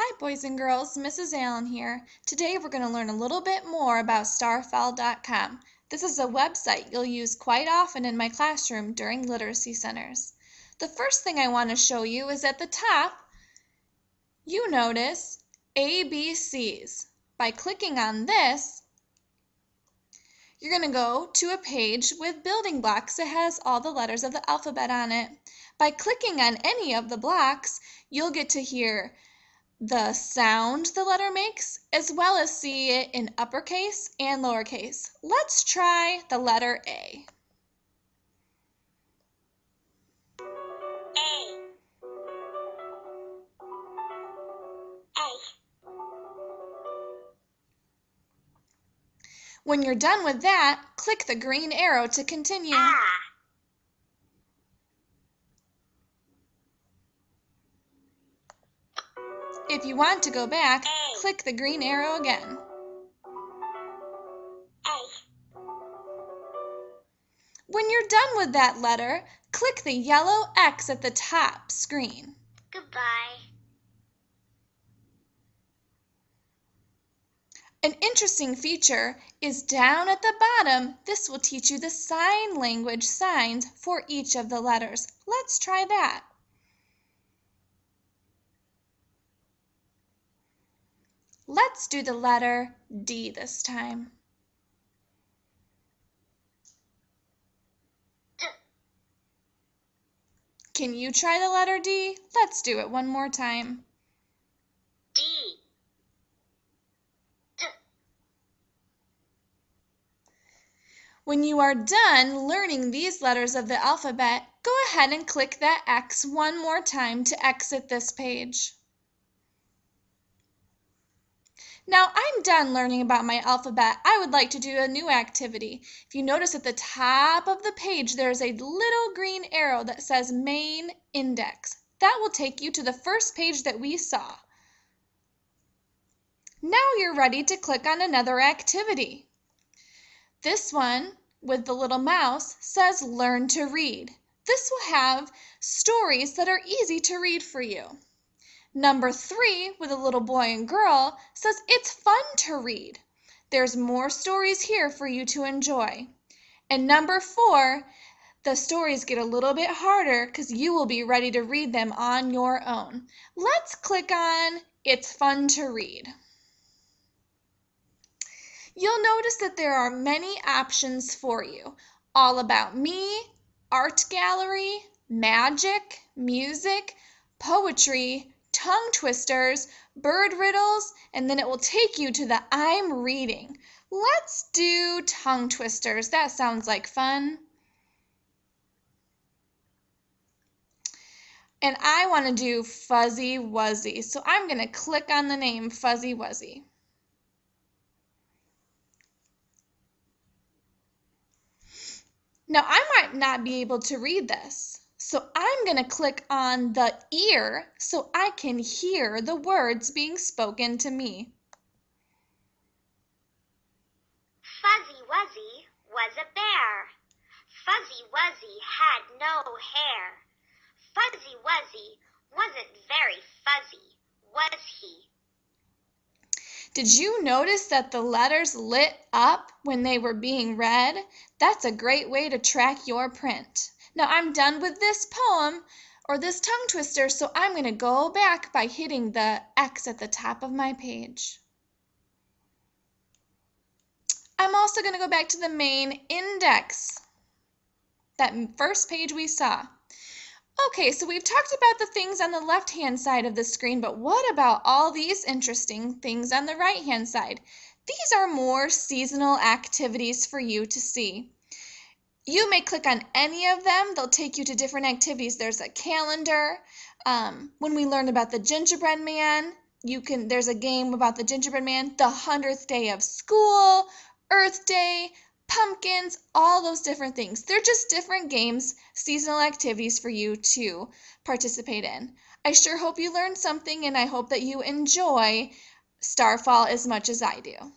Hi, boys and girls. Mrs. Allen here. Today we're going to learn a little bit more about starfall.com. This is a website you'll use quite often in my classroom during literacy centers. The first thing I want to show you is at the top, you notice ABCs. By clicking on this, you're going to go to a page with building blocks that has all the letters of the alphabet on it. By clicking on any of the blocks, you'll get to hear the sound the letter makes, as well as see it in uppercase and lowercase. Let's try the letter A. A. A. When you're done with that, click the green arrow to continue. Ah. If you want to go back, A. click the green arrow again. A. When you're done with that letter, click the yellow X at the top screen. Goodbye. An interesting feature is down at the bottom. This will teach you the sign language signs for each of the letters. Let's try that. Let's do the letter D this time. Can you try the letter D? Let's do it one more time. D. When you are done learning these letters of the alphabet, go ahead and click that X one more time to exit this page. Now I'm done learning about my alphabet. I would like to do a new activity. If you notice at the top of the page, there's a little green arrow that says Main Index. That will take you to the first page that we saw. Now you're ready to click on another activity. This one with the little mouse says Learn to Read. This will have stories that are easy to read for you. Number three, with a little boy and girl, says it's fun to read. There's more stories here for you to enjoy. And number four, the stories get a little bit harder because you will be ready to read them on your own. Let's click on It's Fun to Read. You'll notice that there are many options for you. All About Me, Art Gallery, Magic, Music, Poetry, tongue twisters, bird riddles, and then it will take you to the I'm reading. Let's do tongue twisters. That sounds like fun. And I want to do Fuzzy Wuzzy. So I'm going to click on the name Fuzzy Wuzzy. Now I might not be able to read this. So I'm going to click on the ear so I can hear the words being spoken to me. Fuzzy Wuzzy was a bear. Fuzzy Wuzzy had no hair. Fuzzy Wuzzy wasn't very fuzzy, was he? Did you notice that the letters lit up when they were being read? That's a great way to track your print. Now I'm done with this poem or this tongue twister, so I'm going to go back by hitting the X at the top of my page. I'm also going to go back to the main index, that first page we saw. Okay, so we've talked about the things on the left-hand side of the screen, but what about all these interesting things on the right-hand side? These are more seasonal activities for you to see. You may click on any of them. They'll take you to different activities. There's a calendar. Um, when we learned about the gingerbread man, you can. There's a game about the gingerbread man, the hundredth day of school, Earth Day, pumpkins, all those different things. They're just different games, seasonal activities for you to participate in. I sure hope you learned something and I hope that you enjoy Starfall as much as I do.